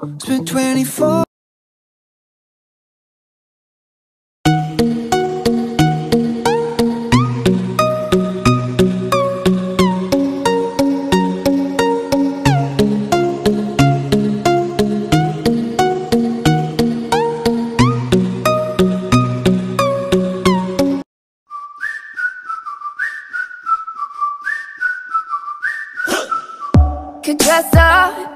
before Could dress up